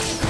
you.